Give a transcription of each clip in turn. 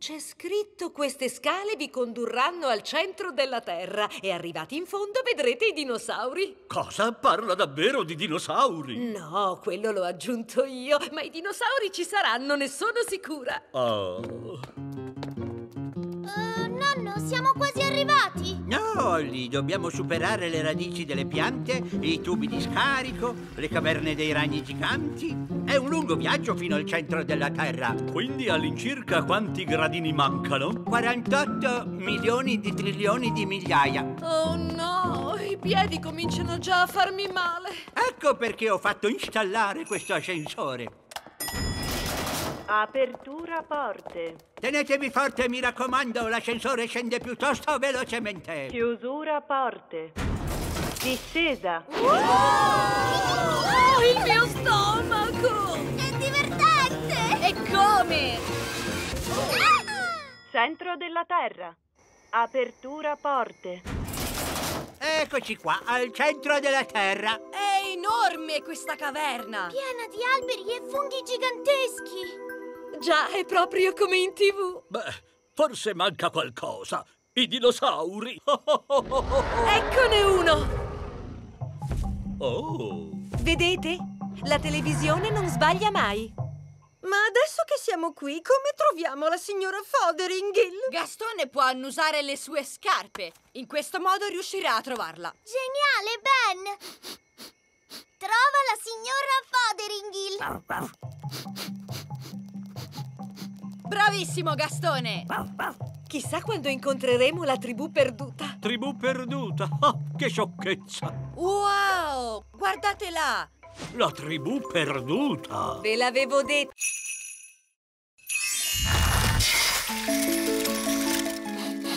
c'è scritto queste scale vi condurranno al centro della Terra e arrivati in fondo vedrete i dinosauri. Cosa? Parla davvero di dinosauri? No, quello l'ho aggiunto io, ma i dinosauri ci saranno, ne sono sicura. Oh. Uh, nonno, siamo quasi arrivati! No, Olly, dobbiamo superare le radici delle piante, i tubi di scarico, le caverne dei ragni giganti. È un lungo viaggio fino al centro della Terra. Quindi all'incirca quanti gradini mancano? 48 milioni di trilioni di migliaia. Oh no, i piedi cominciano già a farmi male. Ecco perché ho fatto installare questo ascensore. Apertura porte. Tenetevi forte, mi raccomando, l'ascensore scende piuttosto velocemente. Chiusura porte. Discesa. Oh, il mio stomaco! È divertente! E come? Centro della Terra. Apertura porte. Eccoci qua, al centro della Terra. È enorme questa caverna! Piena di alberi e funghi giganteschi! Già, è proprio come in tv. Beh, forse manca qualcosa. I dinosauri. Eccone uno! Oh. Vedete? La televisione non sbaglia mai. Ma adesso che siamo qui, come troviamo la signora Fotheringhill? Gastone può annusare le sue scarpe. In questo modo riuscirà a trovarla. Geniale, Ben! Trova la signora Fotheringhill! Bravissimo, Gastone! Chissà quando incontreremo la tribù perduta. Tribù perduta. Ah, che sciocchezza. Wow! Guardate là! La tribù perduta. Ve l'avevo detto.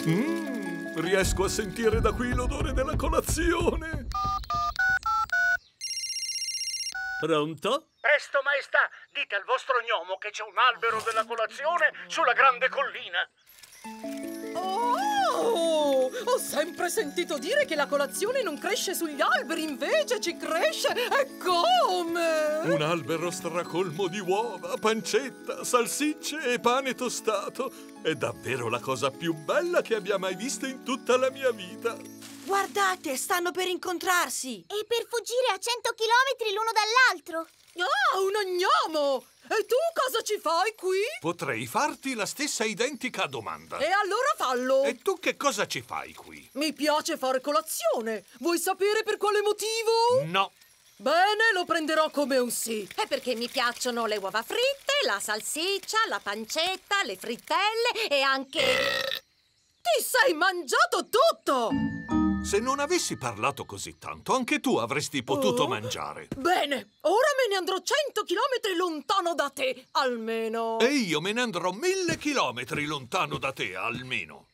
Mmm, riesco a sentire da qui l'odore della colazione. Pronto? Presto, maestà, dite al vostro gnomo che c'è un albero della colazione sulla grande collina. Oh! Ho sempre sentito dire che la colazione non cresce sugli alberi, invece ci cresce! E come? Un albero stracolmo di uova, pancetta, salsicce e pane tostato. È davvero la cosa più bella che abbia mai visto in tutta la mia vita. Guardate, stanno per incontrarsi! E per fuggire a 100 chilometri l'uno dall'altro! Ah, un gnomo! E tu cosa ci fai qui? Potrei farti la stessa identica domanda. E allora fallo! E tu che cosa ci fai qui? Mi piace fare colazione! Vuoi sapere per quale motivo? No. Bene, lo prenderò come un sì. È perché mi piacciono le uova fritte, la salsiccia, la pancetta, le frittelle e anche... Ti sei mangiato tutto! Se non avessi parlato così tanto, anche tu avresti potuto Oh. mangiare. Bene, ora me ne andrò 100 chilometri lontano da te, almeno. E io me ne andrò mille chilometri lontano da te, almeno.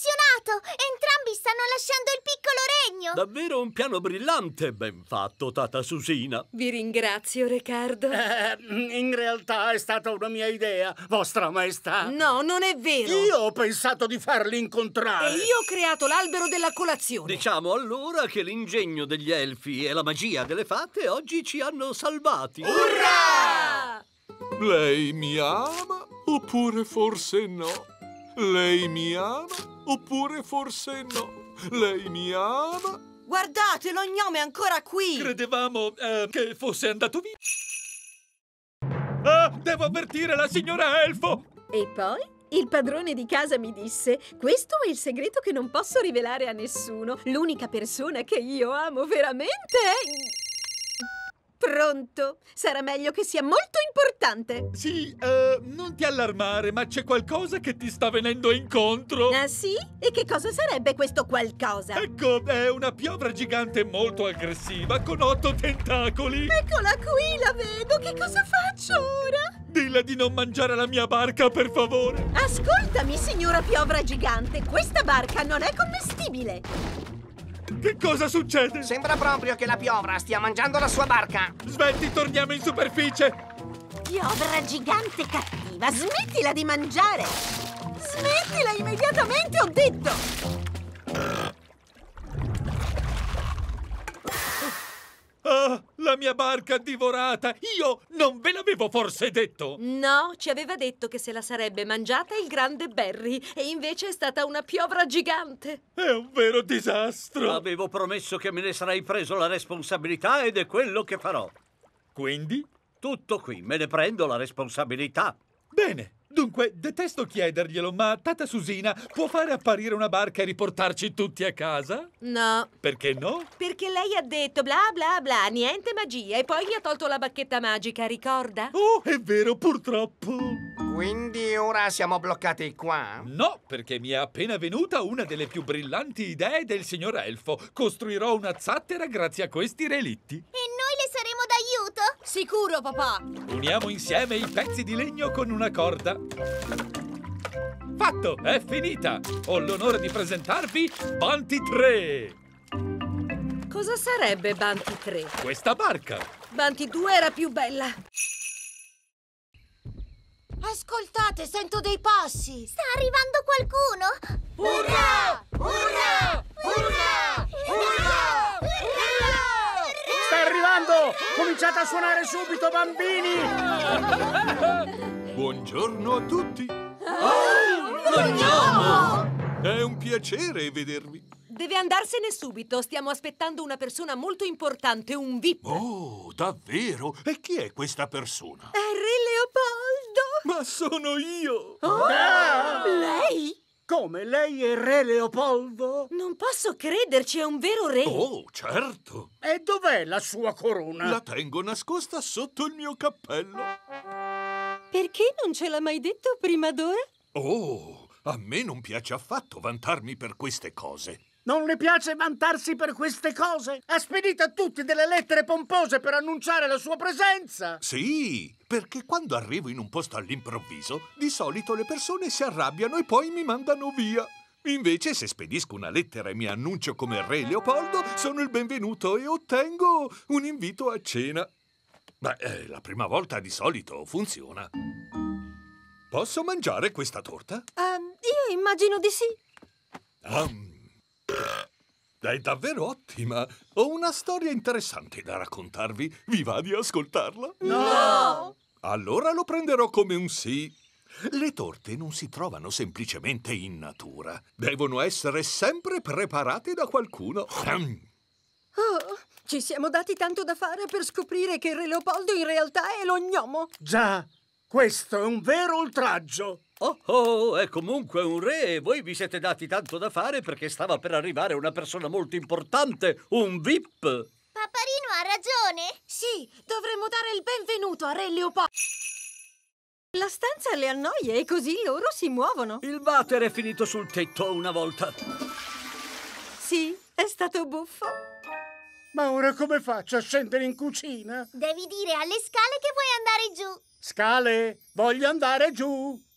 Funzionato! Entrambi stanno lasciando il piccolo regno! Davvero un piano brillante. Ben fatto, tata Susina. Vi ringrazio, Riccardo. Eh, in realtà è stata una mia idea, vostra maestà. No, non è vero. Io ho pensato di farli incontrare. E io ho creato l'albero della colazione. Diciamo allora che l'ingegno degli elfi e la magia delle fate oggi ci hanno salvati. Urrà! Lei mi ama oppure forse no? Lei mi ama oppure forse no? Lei mi ama? Guardate, lo gnome è ancora qui. Credevamo eh, che fosse andato via. Ah, devo avvertire la signora Elfo! E poi il padrone di casa mi disse: Questo è il segreto che non posso rivelare a nessuno. L'unica persona che io amo veramente è. Pronto? Sarà meglio che sia molto importante. Sì, eh, non ti allarmare, ma c'è qualcosa che ti sta venendo incontro. Ah sì? E che cosa sarebbe questo qualcosa? Ecco, è una piovra gigante molto aggressiva con otto tentacoli. Eccola qui, la vedo. Che cosa faccio ora? Dilla di non mangiare la mia barca, per favore. Ascoltami, signora piovra gigante. Questa barca non è commestibile. Che cosa succede? Sembra proprio che la piovra stia mangiando la sua barca. Smetti, torniamo in superficie. Piovra gigante cattiva, smettila di mangiare! Smettila immediatamente, ho detto! Ah, la mia barca divorata! Io non ve l'avevo forse detto? No, ci aveva detto che se la sarebbe mangiata il grande Barry e invece è stata una piovra gigante. È un vero disastro! Avevo promesso che me ne sarei preso la responsabilità ed è quello che farò. Quindi? Tutto qui, me ne prendo la responsabilità. Bene. Dunque, detesto chiederglielo, ma Tata Susina può fare apparire una barca e riportarci tutti a casa? No. Perché no? Perché lei ha detto bla bla bla, niente magia e poi gli ha tolto la bacchetta magica, ricorda? Oh, è vero, purtroppo. Quindi ora siamo bloccati qua? No, perché mi è appena venuta una delle più brillanti idee del signor Elfo. Costruirò una zattera grazie a questi relitti. E saremo d'aiuto? Sicuro, papà! Uniamo insieme i pezzi di legno con una corda. Fatto, è finita! Ho l'onore di presentarvi Banti 3! Cosa sarebbe Banti 3? Questa barca! Banti 2 era più bella. Ascoltate, sento dei passi! Sta arrivando qualcuno! Urrà! Urrà! Urrà! Urrà! Sta arrivando! Cominciate a suonare subito, bambini! Buongiorno a tutti! È un piacere vedervi. Deve andarsene subito, stiamo aspettando una persona molto importante, un VIP. Oh, davvero? E chi è questa persona? È Re Leopoldo! Ma sono io! Lei? Come, lei è Re Leopoldo? Non posso crederci, è un vero re. Oh, certo! E dov'è la sua corona? La tengo nascosta sotto il mio cappello. Perché non ce l'ha mai detto prima d'ora? Oh, a me non piace affatto vantarmi per queste cose. Non le piace vantarsi per queste cose? Ha spedito a tutti delle lettere pompose per annunciare la sua presenza! Sì, perché quando arrivo in un posto all'improvviso, di solito le persone si arrabbiano e poi mi mandano via. Invece, se spedisco una lettera e mi annuncio come Re Leopoldo, sono il benvenuto e ottengo un invito a cena. Beh, eh, la prima volta di solito funziona. Posso mangiare questa torta? Ehm, io immagino di sì. Am. È davvero ottima. Ho una storia interessante da raccontarvi. Vi va di ascoltarla? No! Allora lo prenderò come un sì. Le torte non si trovano semplicemente in natura. Devono essere sempre preparate da qualcuno. Oh, ci siamo dati tanto da fare per scoprire che Re Leopoldo in realtà è lo gnomo. Già, questo è un vero oltraggio! Oh oh, è comunque un re e voi vi siete dati tanto da fare perché stava per arrivare una persona molto importante, un VIP. Paparino ha ragione! Sì, dovremmo dare il benvenuto a Re Leopoldo. La stanza le annoia e così loro si muovono. Il water è finito sul tetto una volta. Sì, è stato buffo. Ma ora come faccio a scendere in cucina? Devi dire alle scale che vuoi andare giù. Scale, voglio andare giù!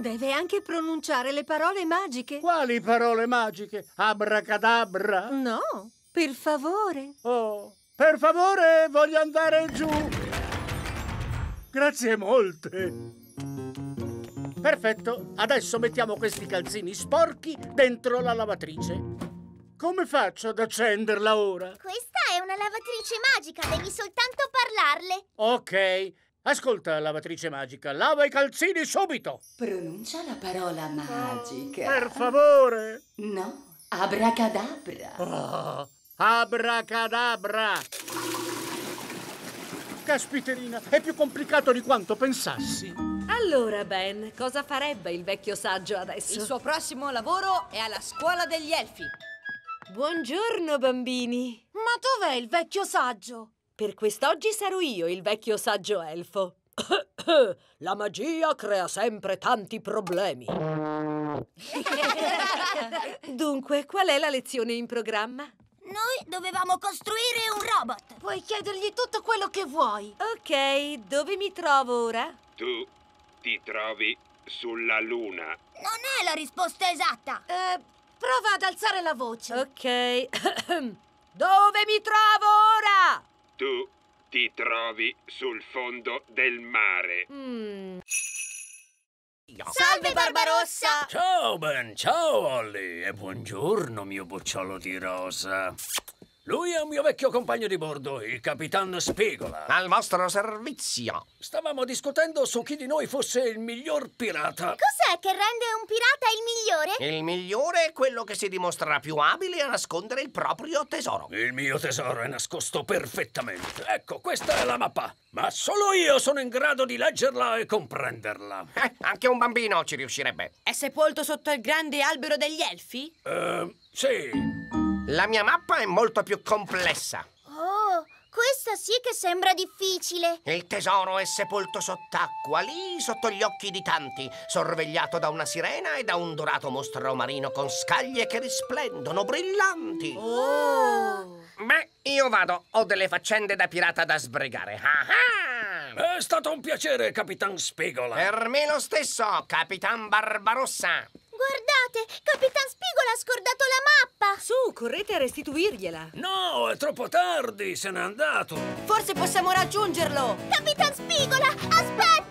Deve anche pronunciare le parole magiche. Quali parole magiche? Abracadabra? No, per favore. Oh, per favore, voglio andare giù! Grazie molte! Perfetto, adesso mettiamo questi calzini sporchi dentro la lavatrice. Come faccio ad accenderla ora? Questa è una lavatrice magica, devi soltanto parlarle. Ok, ascolta, lavatrice magica, lava i calzini subito! Pronuncia la parola magica. Per favore! No, abracadabra. Ah, abracadabra! Caspiterina, è più complicato di quanto pensassi. Allora, Ben, cosa farebbe il vecchio saggio adesso? Il suo prossimo lavoro è alla scuola degli elfi. Buongiorno, bambini. Ma dov'è il vecchio saggio? Per quest'oggi sarò io il vecchio saggio elfo. La magia crea sempre tanti problemi. Dunque, qual è la lezione in programma? Noi dovevamo costruire un robot. Puoi chiedergli tutto quello che vuoi. Ok, dove mi trovo ora? Tu ti trovi sulla luna. Non è la risposta esatta. Eh, prova ad alzare la voce. Ok. dove mi trovo ora? Tu ti trovi sul fondo del mare. Mm. Salve Barbarossa! Ciao Ben, ciao Olly e buongiorno mio bocciolo di rosa. Lui è un mio vecchio compagno di bordo, il capitan Spigola. Al vostro servizio. Stavamo discutendo su chi di noi fosse il miglior pirata. Cos'è che rende un pirata il migliore? Il migliore è quello che si dimostra più abile a nascondere il proprio tesoro. Il mio tesoro è nascosto perfettamente. Ecco, questa è la mappa. Ma solo io sono in grado di leggerla e comprenderla. Eh, anche un bambino ci riuscirebbe. È sepolto sotto il grande albero degli elfi? Eh, sì. La mia mappa è molto più complessa. Oh, questa sì che sembra difficile. Il tesoro è sepolto sott'acqua, lì sotto gli occhi di tanti, sorvegliato da una sirena e da un dorato mostro marino con scaglie che risplendono, brillanti. Oh! Beh, io vado, ho delle faccende da pirata da sbrigare. Ah! È stato un piacere, Capitan Spigola. Per me lo stesso, Capitan Barbarossa. Guardate, Capitan Spigola ha scordato la mappa! Su, correte a restituirgliela! No, è troppo tardi, se n'è andato! Forse possiamo raggiungerlo! Capitan Spigola, aspetti!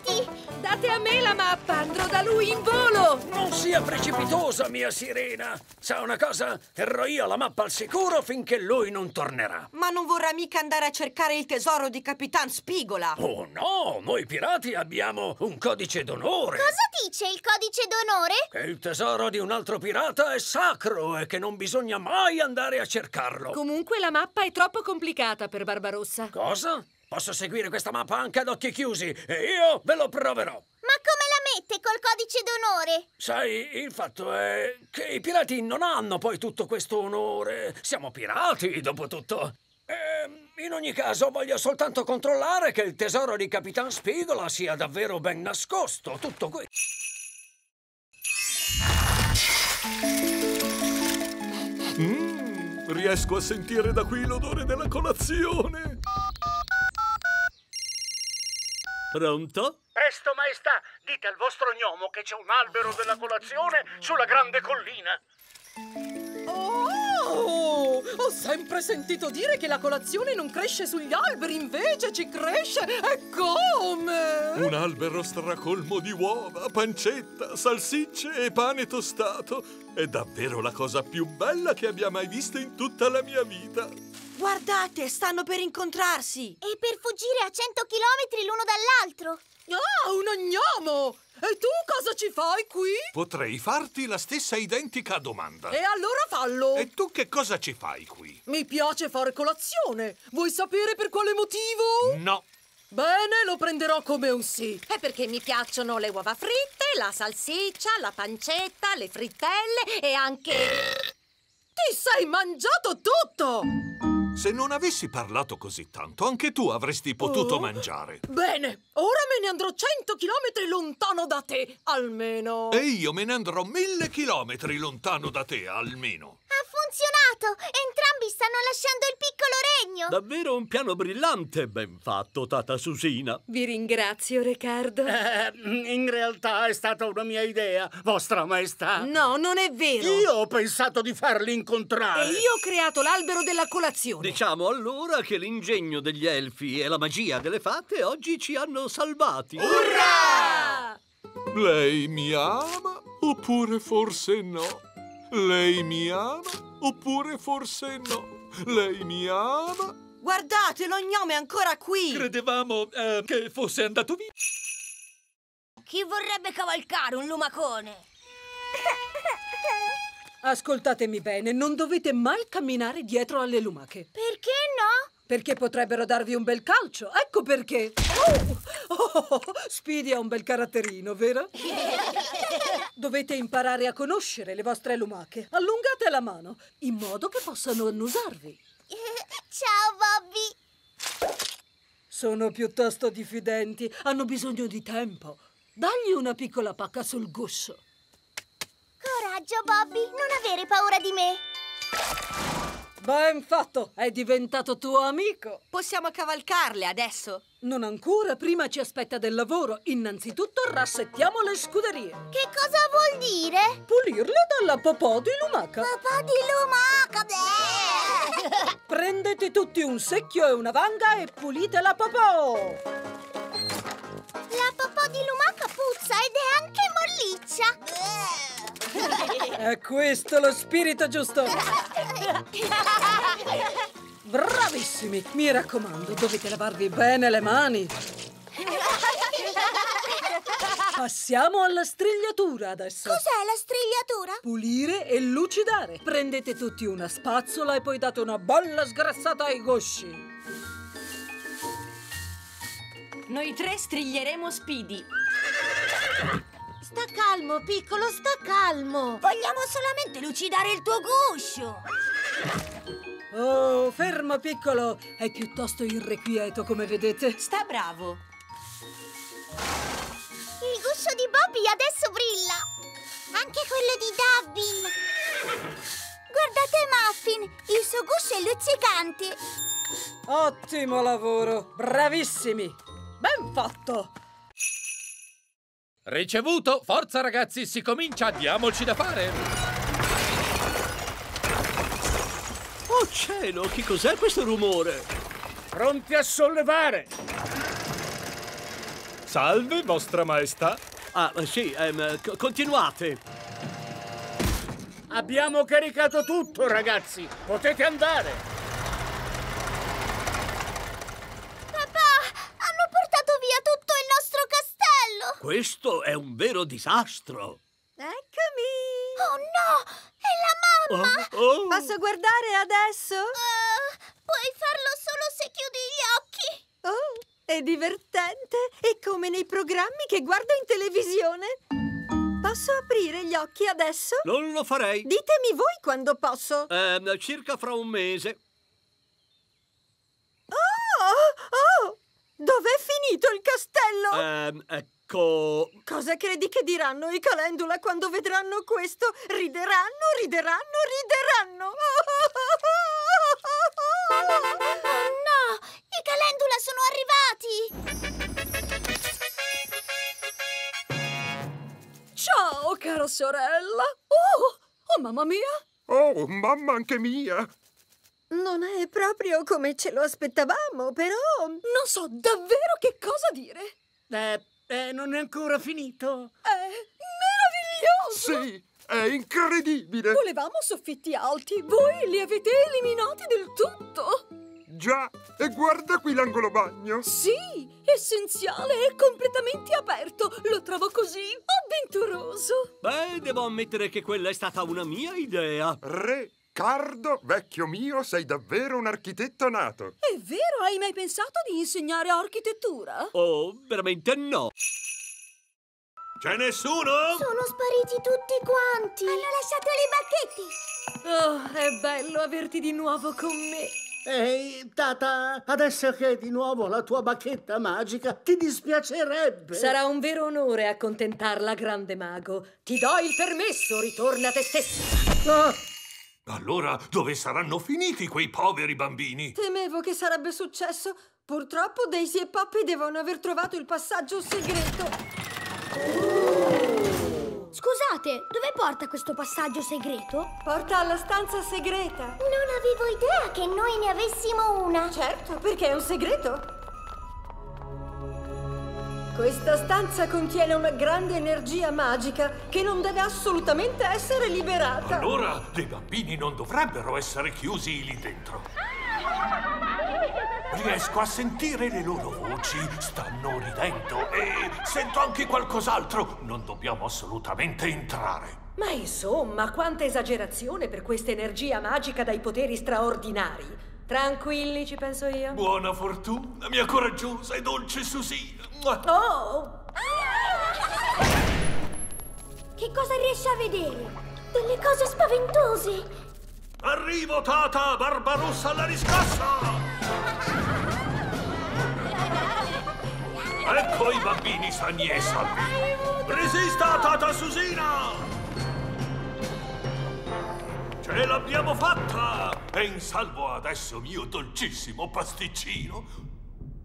Date a me la mappa, andrò da lui in volo! Non sia precipitosa, mia sirena! Sa una cosa? Terrò io la mappa al sicuro finché lui non tornerà. Ma non vorrà mica andare a cercare il tesoro di Capitan Spigola! Oh no, noi pirati abbiamo un codice d'onore! Cosa dice il codice d'onore? Che il tesoro di un altro pirata è sacro e che non bisogna mai andare a cercarlo. Comunque la mappa è troppo complicata per Barbarossa. Cosa? Posso seguire questa mappa anche ad occhi chiusi e io ve lo proverò. Ma come la mette col codice d'onore? Sai, il fatto è che i pirati non hanno poi tutto questo onore. Siamo pirati, dopo tutto. E, in ogni caso, voglio soltanto controllare che il tesoro di Capitan Spigola sia davvero ben nascosto. Tutto qui. Mmm, riesco a sentire da qui l'odore della colazione. Pronto? Presto, maestà, dite al vostro gnomo che c'è un albero della colazione sulla grande collina. Oh, ho sempre sentito dire che la colazione non cresce sugli alberi, invece ci cresce. E come? Un albero stracolmo di uova, pancetta, salsicce e pane tostato. È davvero la cosa più bella che abbia mai visto in tutta la mia vita. Guardate, stanno per incontrarsi! E per fuggire a 100 chilometri l'uno dall'altro! Ah, un gnomo! E tu cosa ci fai qui? Potrei farti la stessa identica domanda. E allora fallo! E tu che cosa ci fai qui? Mi piace fare colazione. Vuoi sapere per quale motivo? No. Bene, lo prenderò come un sì. È perché mi piacciono le uova fritte, la salsiccia, la pancetta, le frittelle e anche... Ti sei mangiato tutto! Se non avessi parlato così tanto, anche tu avresti potuto Oh. mangiare. Bene, ora me ne andrò 100 chilometri lontano da te, almeno. E io me ne andrò mille chilometri lontano da te, almeno. Funzionato! Entrambi stanno lasciando il piccolo regno! Davvero un piano brillante, ben fatto, tata Susina. Vi ringrazio, Riccardo. Eh, in realtà è stata una mia idea, vostra maestà. No, non è vero! Io ho pensato di farli incontrare. E io ho creato l'albero della colazione. Diciamo allora che l'ingegno degli elfi e la magia delle fate oggi ci hanno salvati. Urrà! Lei mi ama oppure forse no? Lei mi ama oppure forse no? Lei mi ama? Guardate, lo gnome è ancora qui! Credevamo eh, che fosse andato via. Chi vorrebbe cavalcare un lumacone? Ascoltatemi bene, non dovete mai camminare dietro alle lumache. Perché no? Perché potrebbero darvi un bel calcio. Ecco perché. Oh! Oh, Speedy ha un bel caratterino, vero? Dovete imparare a conoscere le vostre lumache. Allungate la mano, in modo che possano annusarvi. Ciao, Bobby! Sono piuttosto diffidenti, hanno bisogno di tempo. Dagli una piccola pacca sul guscio. Coraggio, Bobby, non avere paura di me. Ben fatto, è diventato tuo amico. Possiamo cavalcarle adesso? Non ancora, prima ci aspetta del lavoro. Innanzitutto rassettiamo le scuderie. Che cosa vuol dire? Pulirle dalla popò di lumaca. Papà di lumaca! Prendete tutti un secchio e una vanga e pulite la popò. La popò di lumaca puzza ed è anche molliccia. È questo lo spirito giusto. Bravissimi! Mi raccomando, dovete lavarvi bene le mani. Passiamo alla strigliatura adesso. Cos'è la strigliatura? Pulire e lucidare. Prendete tutti una spazzola e poi date una bella sgrassata ai gosci. Noi tre striglieremo Speedy. Sta calmo, piccolo, sta calmo. Vogliamo solamente lucidare il tuo guscio. Oh, fermo piccolo! È piuttosto irrequieto, come vedete. Sta bravo. Il guscio di Bobby adesso brilla. Anche quello di Dabbin. Guardate Muffin, il suo guscio è luccicante. Ottimo lavoro! Bravissimi! Ben fatto! Ricevuto! Forza ragazzi, si comincia, diamoci da fare! Oh cielo, che cos'è questo rumore? Pronti a sollevare! Salve, vostra maestà! Ah, sì, ehm, c- continuate! Abbiamo caricato tutto, ragazzi! Potete andare! Papà, hanno portato via tutto il nostro castello. Questo è un vero disastro! Eccomi! Oh no, è la mamma. Oh, oh. Posso guardare adesso? Uh, puoi farlo solo se chiudi gli occhi. Oh, è divertente! È come nei programmi che guardo in televisione. Posso aprire gli occhi adesso? Non lo farei! Ditemi voi quando posso. Ehm, circa fra un mese. Oh! Oh! Dov'è finito il castello? Ehm, ecco... Cosa credi che diranno i Calendula quando vedranno questo? Rideranno, rideranno, rideranno! Oh no, i Calendula sono arrivati. Ciao, cara sorella! Oh, oh mamma mia! Oh, mamma anche mia! Non è proprio come ce lo aspettavamo, però... Non so davvero che cosa dire! Eh, eh, non è ancora finito? È meraviglioso! Sì, è incredibile! Volevamo soffitti alti, voi li avete eliminati del tutto! Già, e guarda qui l'angolo bagno! Sì, essenziale e completamente aperto! Lo trovo così avventuroso! Beh, devo ammettere che quella è stata una mia idea. Re Cardo, vecchio mio, sei davvero un architetto nato! È vero, hai mai pensato di insegnare architettura? Oh, veramente no. C'è nessuno? Sono spariti tutti quanti. Hanno lasciato i bacchetti. Oh, è bello averti di nuovo con me. Ehi, Tata, adesso che hai di nuovo la tua bacchetta magica, ti dispiacerebbe? Sarà un vero onore accontentarla, grande mago. Ti do il permesso, ritorna a te stessa. Ah, Allora, dove saranno finiti quei poveri bambini? Temevo che sarebbe successo. Purtroppo Daisy e Poppy devono aver trovato il passaggio segreto. Scusate, dove porta questo passaggio segreto? Porta alla stanza segreta. Non avevo idea che noi ne avessimo una. Certo, perché è un segreto. Questa stanza contiene una grande energia magica che non deve assolutamente essere liberata. Allora, dei bambini non dovrebbero essere chiusi lì dentro. Riesco a sentire le loro voci, stanno ridendo e sento anche qualcos'altro. Non dobbiamo assolutamente entrare. Ma insomma, quanta esagerazione per questa energia magica dai poteri straordinari. Tranquilli, ci penso io. Buona fortuna, mia coraggiosa e dolce Susina. Oh! Che cosa riesci a vedere? Delle cose spaventose. Arrivo, Tata, Barbarossa alla riscossa! Ecco i bambini sani e salvi. Resista, Tata Susina! Ce l'abbiamo fatta! È in salvo adesso, mio dolcissimo pasticcino.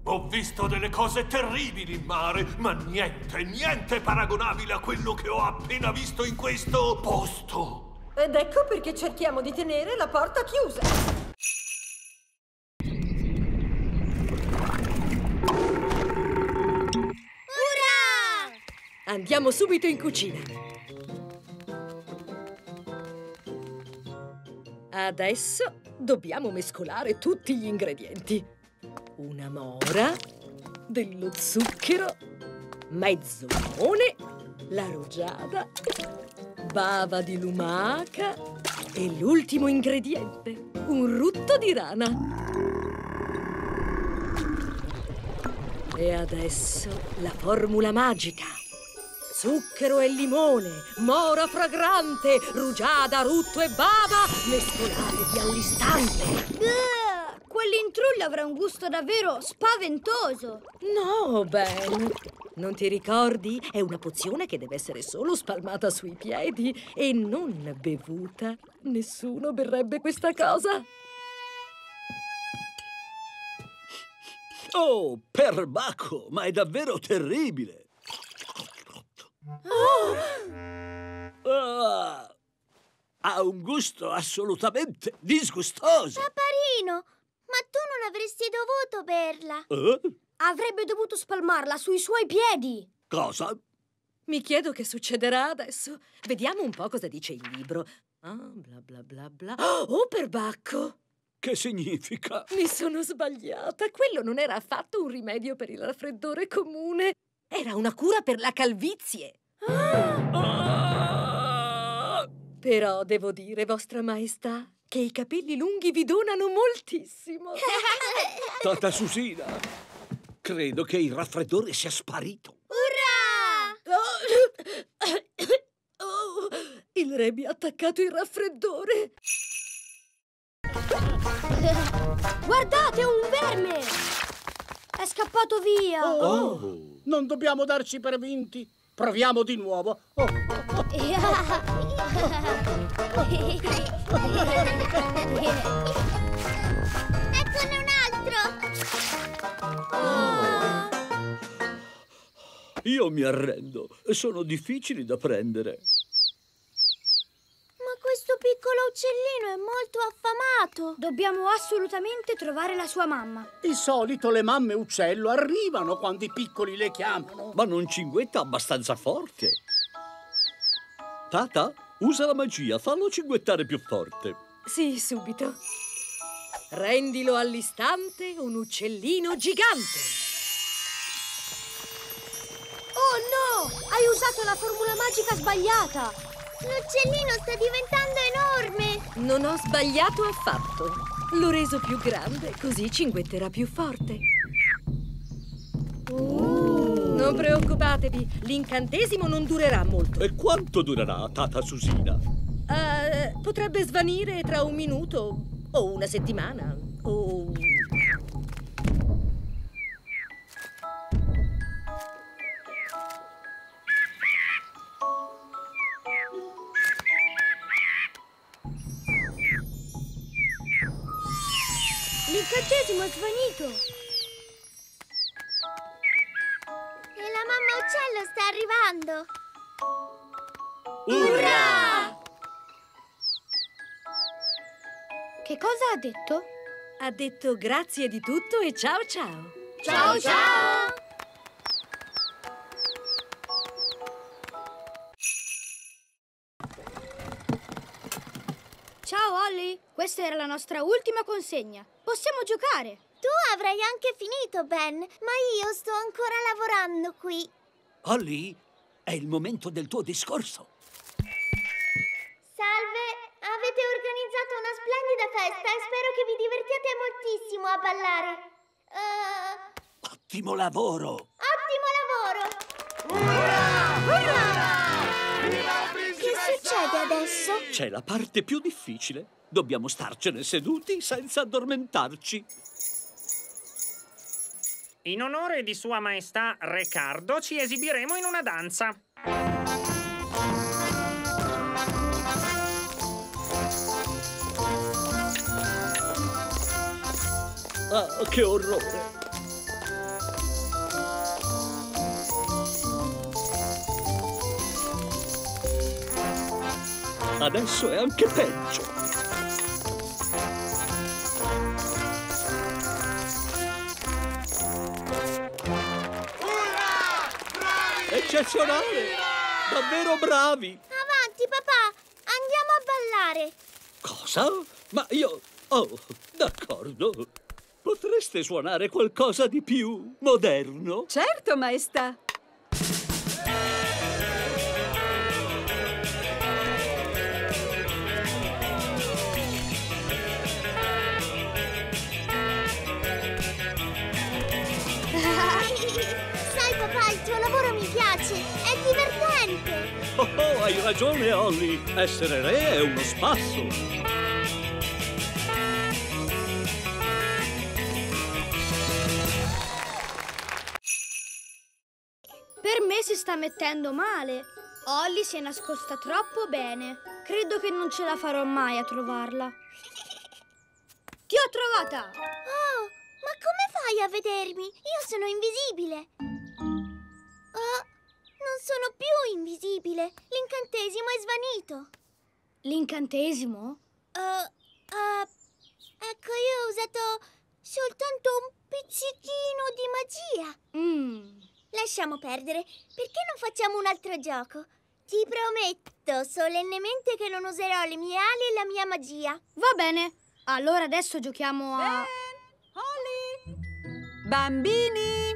Ho visto delle cose terribili in mare, ma niente, niente paragonabile a quello che ho appena visto in questo posto. Ed ecco perché cerchiamo di tenere la porta chiusa. Andiamo subito in cucina. Adesso Dobbiamo mescolare tutti gli ingredienti. Una mora, dello zucchero, mezzo limone, la rugiada, bava di lumaca e l'ultimo ingrediente, un rutto di rana. E adesso la formula magica. Zucchero e limone, mora fragrante, rugiada, rutto e bava, mescolatevi all'istante. Quell'intrullo avrà un gusto davvero spaventoso. No, Ben. Non ti ricordi? È una pozione che deve essere solo spalmata sui piedi e non bevuta. Nessuno berrebbe questa cosa. Oh, perbacco, ma è davvero terribile. Ah, ha un gusto assolutamente disgustoso. Paparino, ma tu non avresti dovuto berla. Eh? Avrebbe dovuto spalmarla sui suoi piedi. Cosa? Mi chiedo che succederà adesso. Vediamo un po' cosa dice il libro. Ah, bla bla bla bla. Oh, perbacco! Che significa? Mi sono sbagliata. Quello non era affatto un rimedio per il raffreddore comune. Era una cura per la calvizie. Ah! Però devo dire, vostra maestà, che i capelli lunghi vi donano moltissimo. Tata Susina, credo che il raffreddore sia sparito. Oh, il re mi ha attaccato il raffreddore. Guardate, un verme! È scappato via. Oh, Non dobbiamo darci per vinti. Proviamo di nuovo. Oh, Eccone un altro! Io mi arrendo. Sono difficili da prendere. Piccolo uccellino è molto affamato. Dobbiamo assolutamente trovare la sua mamma. Di solito le mamme uccello arrivano quando i piccoli le chiamano. Ma non cinguetta abbastanza forte. Tata, usa la magia, fallo cinguettare più forte. Sì, subito. Rendilo all'istante un uccellino gigante. Oh no! Hai usato la formula magica sbagliata! L'uccellino sta diventando enorme! Non ho sbagliato affatto. L'ho reso più grande, così cinguetterà più forte. Non preoccupatevi, l'incantesimo non durerà molto. E quanto durerà, Tata Susina? Eh, potrebbe svanire tra un minuto o una settimana o... ha detto? Ha detto grazie di tutto e ciao ciao. Ciao ciao! Ciao Holly, questa era la nostra ultima consegna. Possiamo giocare. Tu avrai anche finito, Ben, ma io sto ancora lavorando qui. Holly, è il momento del tuo discorso. Salve, avete organizzato una splendida festa e spero che vi divertiate moltissimo a ballare. Eh, Ottimo lavoro. ottimo lavoro! Che succede adesso? C'è la parte più difficile. Dobbiamo starcene seduti senza addormentarci. In onore di Sua Maestà Riccardo ci esibiremo in una danza. Ah, che orrore. Adesso è anche peggio. Eccezionale! Davvero bravi! Avanti, papà! Andiamo a ballare! Cosa? Ma io... Oh, d'accordo. Potreste suonare qualcosa di più moderno? Certo, maestà. Sai papà, il tuo lavoro mi piace, è divertente. Oh, oh, hai ragione, Holly. Essere re è uno spasso. Si sta mettendo male. Holly si è nascosta troppo bene. Credo che non ce la farò mai a trovarla. Ti ho trovata! Oh, ma come fai a vedermi? Io sono invisibile. Oh, non sono più invisibile. L'incantesimo è svanito. L'incantesimo? Uh, uh, ecco, io ho usato soltanto un pizzichino di magia. Mm. Lasciamo perdere. Perché non facciamo un altro gioco? Ti prometto solennemente che non userò le mie ali e la mia magia. Va bene. Allora adesso giochiamo a... Bambini!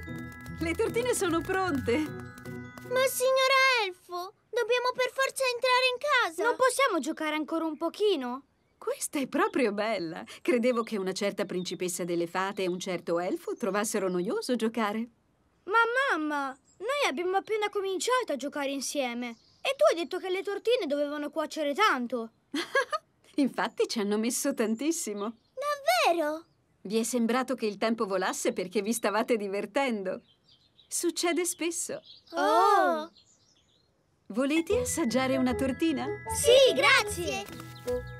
Le tortine sono pronte. Ma signora Elfo, dobbiamo per forza entrare in casa. Non possiamo giocare ancora un pochino? Questa è proprio bella. Credevo che una certa principessa delle fate e un certo elfo trovassero noioso giocare. Ma mamma, noi abbiamo appena cominciato a giocare insieme. E tu hai detto che le tortine dovevano cuocere tanto. Infatti ci hanno messo tantissimo. Davvero? Vi è sembrato che il tempo volasse perché vi stavate divertendo. Succede spesso. Oh! Volete assaggiare una tortina? Sì, grazie.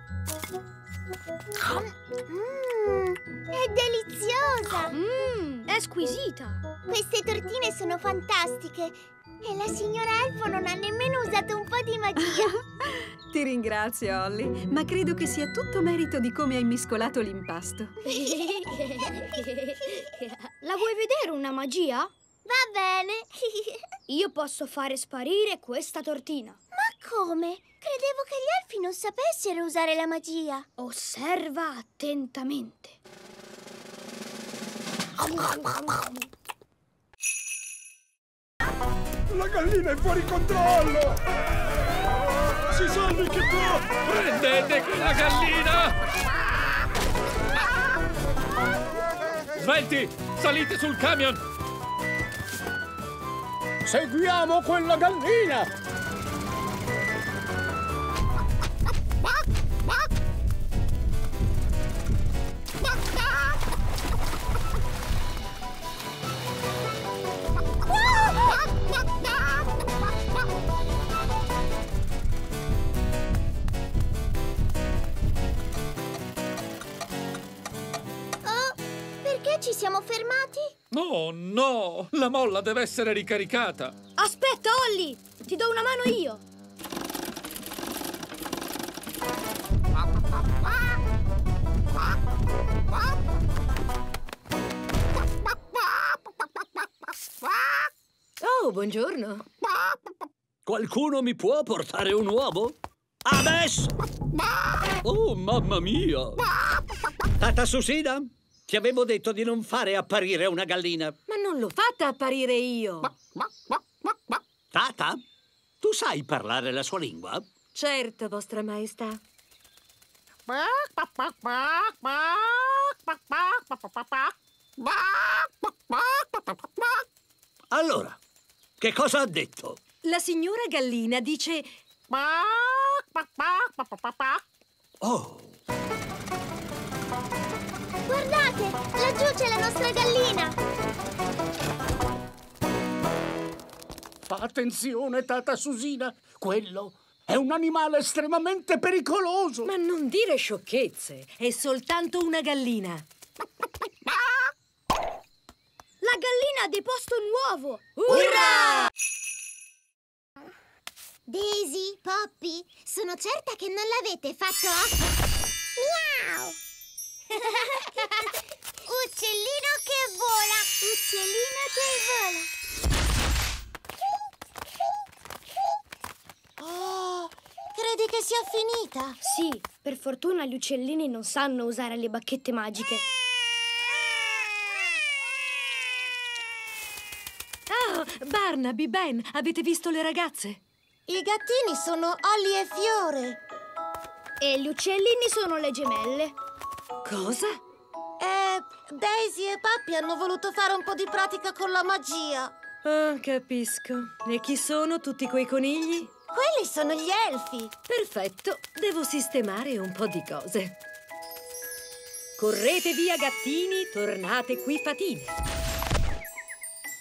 Mmm, è deliziosa. Mmm, è squisita. Queste tortine sono fantastiche. E la signora Elfo non ha nemmeno usato un po' di magia. Ti ringrazio, Holly, ma credo che sia tutto merito di come hai mescolato l'impasto. La vuoi vedere una magia? Va bene. Io posso fare sparire questa tortina. Come? Credevo che gli elfi non sapessero usare la magia. Osserva attentamente. La gallina è fuori controllo! Si salvi chi può! Prendete quella gallina! Svelti! Salite sul camion! Seguiamo quella gallina! No! La molla deve essere ricaricata! Aspetta, Holly! Ti do una mano io! Oh, buongiorno. Qualcuno mi può portare un uovo? Adesso! Oh, mamma mia! Tata Susina, ti avevo detto di non fare apparire una gallina. Ma non l'ho fatta apparire io. Tata, tu sai parlare la sua lingua? Certo, vostra maestà. Allora, che cosa ha detto? La signora gallina dice... Oh, Guardate, laggiù c'è la nostra gallina. Attenzione, tata Susina. Quello è un animale estremamente pericoloso. Ma non dire sciocchezze, è soltanto una gallina. La gallina ha deposto un uovo! Urrà! Daisy, Poppy, sono certa che non l'avete fatto a... Miau! Uccellino che vola! Uccellino che vola! Oh, credi che sia finita? Sì, Per fortuna gli uccellini non sanno usare le bacchette magiche. Oh, Barnaby, Ben, avete visto le ragazze? I gattini sono Olly e Fiore. E gli uccellini sono le gemelle. Cosa? Eh, Daisy e Pappy hanno voluto fare un po' di pratica con la magia. Ah, capisco. E chi sono tutti quei conigli? Quelli sono gli elfi. Perfetto, devo sistemare un po' di cose. Correte via gattini, tornate qui fatine.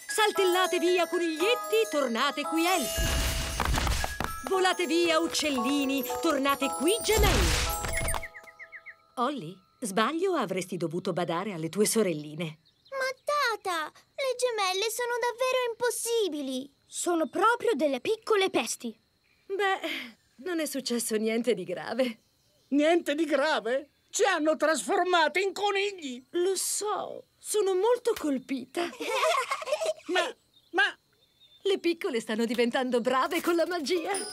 Saltellate via coniglietti, tornate qui elfi. Volate via uccellini, tornate qui gemelli. Olly, sbaglio o avresti dovuto badare alle tue sorelline? Ma tata, le gemelle sono davvero impossibili. Sono proprio delle piccole pesti. Beh, non è successo niente di grave. Niente di grave? Ci hanno trasformati in conigli! Lo so, sono molto colpita. ma, ma... Le piccole stanno diventando brave con la magia. Rana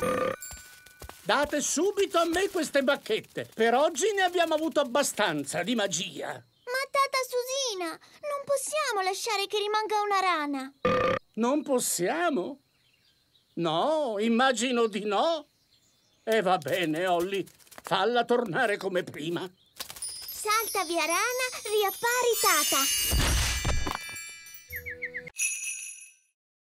ranocchia! Date subito a me queste bacchette. Per oggi ne abbiamo avuto abbastanza di magia. Ma tata Susina, non possiamo lasciare che rimanga una rana. Non possiamo? No, immagino di no. E va bene, Olly. Falla tornare come prima. Salta via rana, riappari tata.